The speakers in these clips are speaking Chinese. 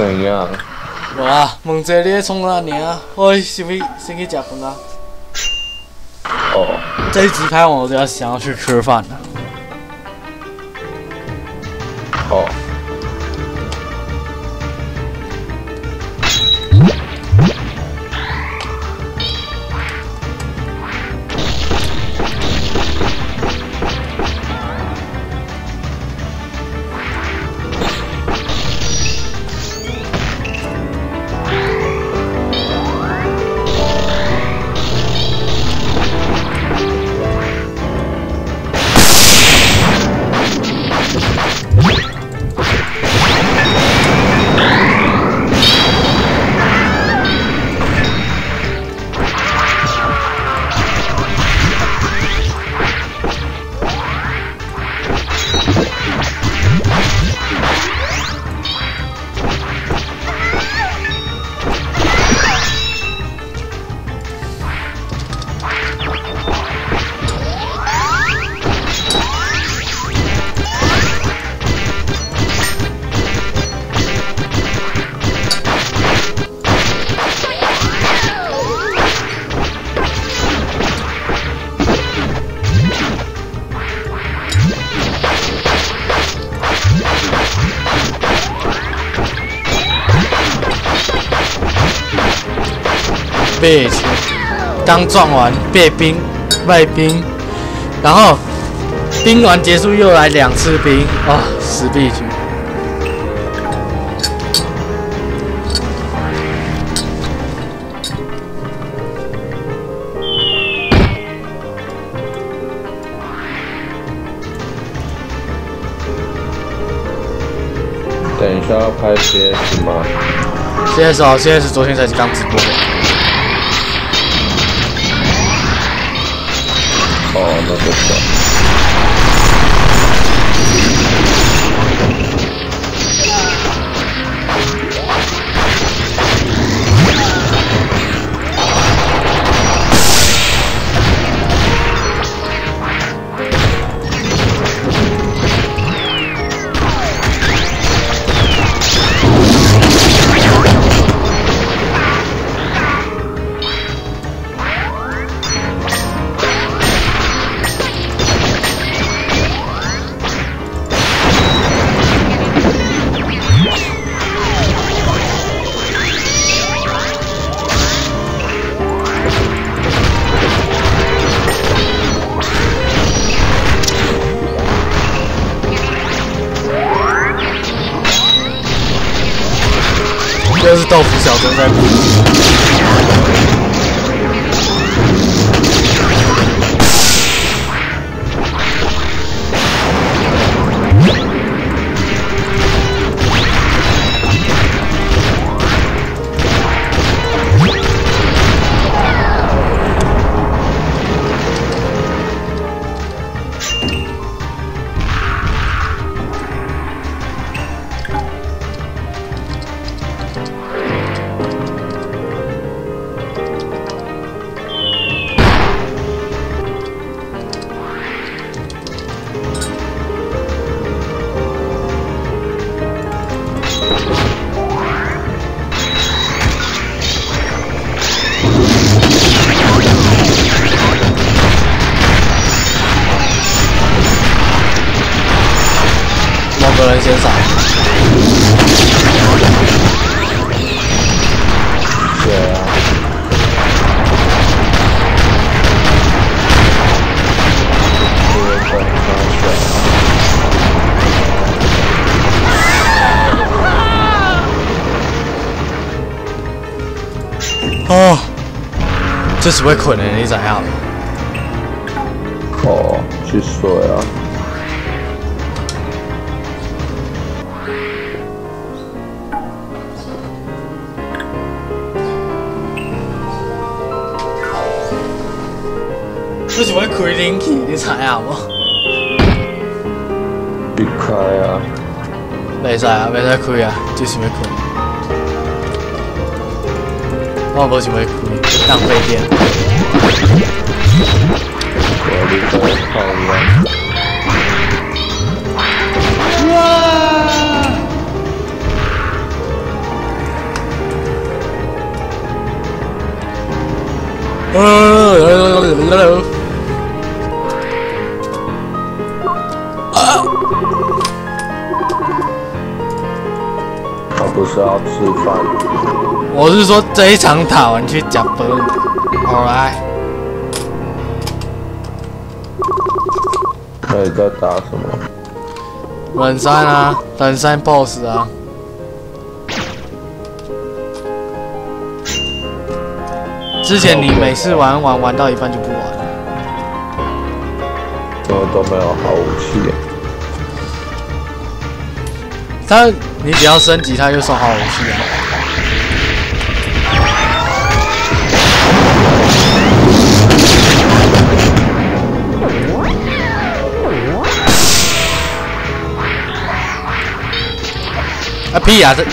怎样？哇，问者你咧创啥尔？喂，是不是先去食饭啊？哦，这一集拍完我就要想要去吃饭了。哦，被刚撞完被冰外冰，然后冰完结束又来两次冰啊，死必局。等一下要拍 PS 吗？现在是哦，现在是昨天才是刚直播的。哦，那就小针某个人先上，对啊。这个很搞笑。哦，这是会困的，你知影无？哦，去睡啊。开，你猜下无？别开啊！未使啊，未使开啊，就是么开？我不是会开，浪费电。啊！啊！不是要吃饭，我是说这一场打完去加班。好来，那你在打什么？冷山啊，冷山 BOSS 啊。之前你每次玩玩玩到一半就不玩了，怎么都没有好武器？他你只要升级，他就送好武器啊。啊屁呀、这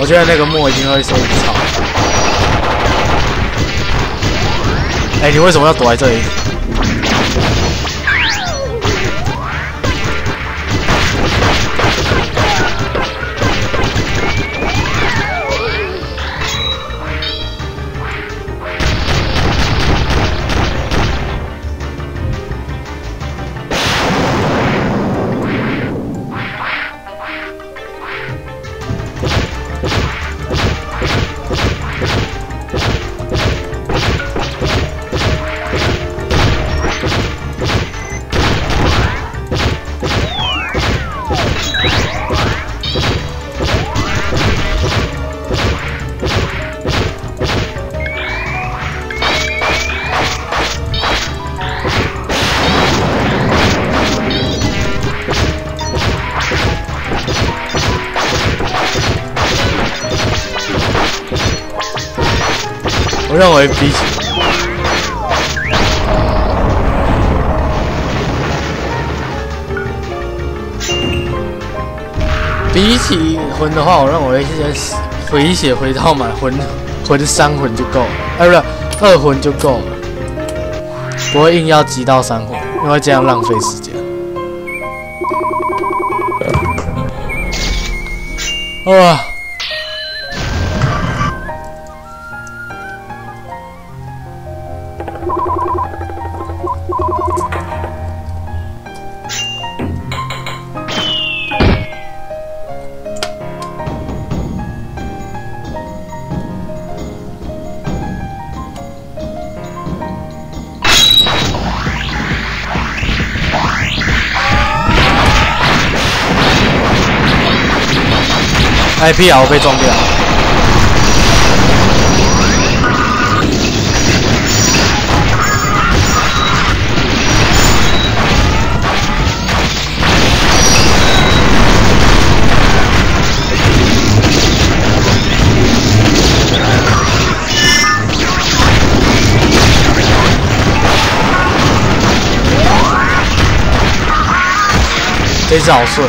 我觉得那个墨一定会说你操。哎、你为什么要躲在这里？认为比起比起魂的话，我认为是回血回到满魂魂三魂就够了，哎、不是二魂就够了，不会硬要集到三魂，因为这样浪费时间。哇！哎屁啊！我被撞掉。这次好顺。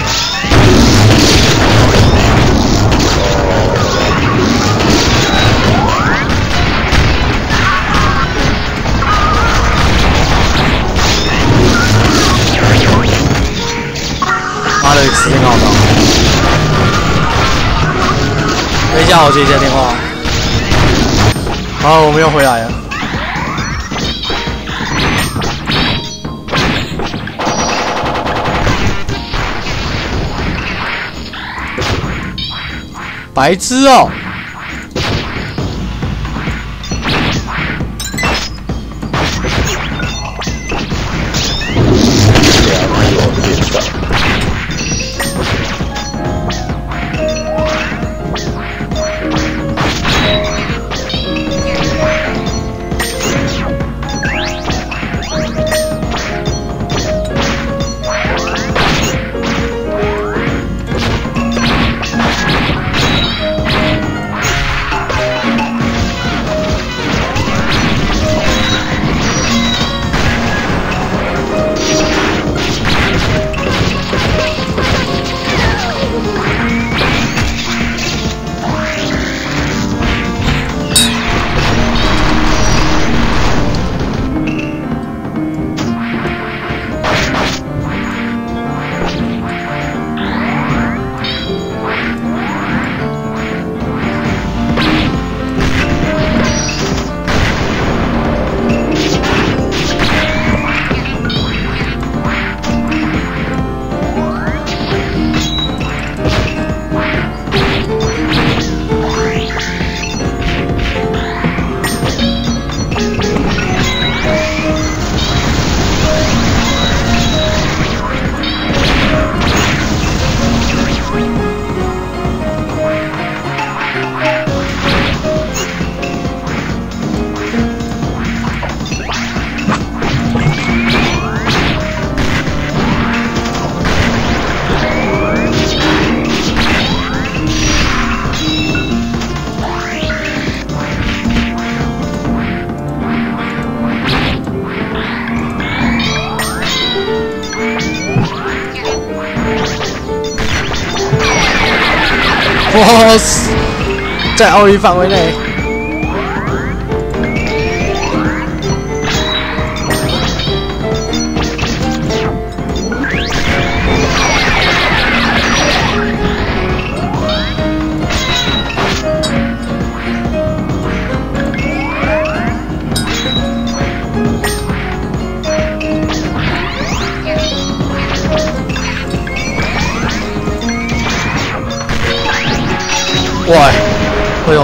妈的，时间好到。等一下，我接一下电话。好，我们又回来了。白痴哦、在奥运范围内。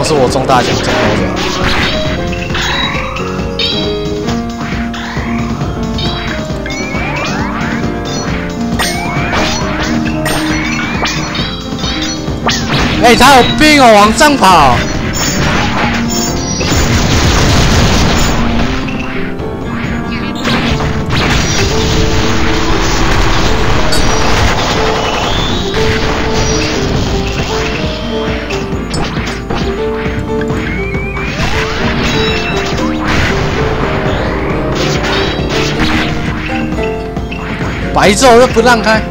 是我中大奖中大奖？哎、他有病哦，往上跑！白昼又不让开。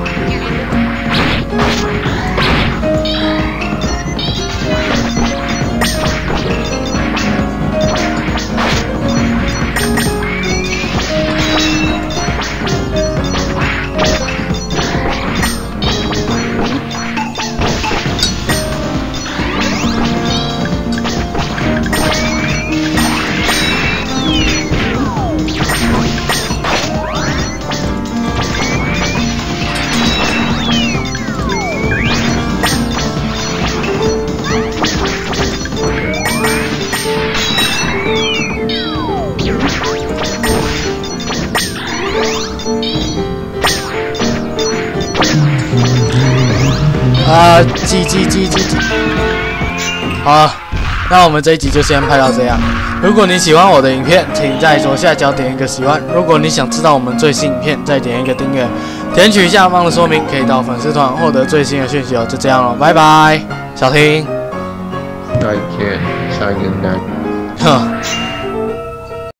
啊，叽叽叽叽叽。好了，那我们这一集就先拍到这样。如果你喜欢我的影片，请在左下角点一个喜欢。如果你想知道我们最新影片，再点一个订阅。点取下方的说明，可以到粉丝团获得最新的讯息哦。就这样了，拜拜，小婷。再见，下一个男。哼。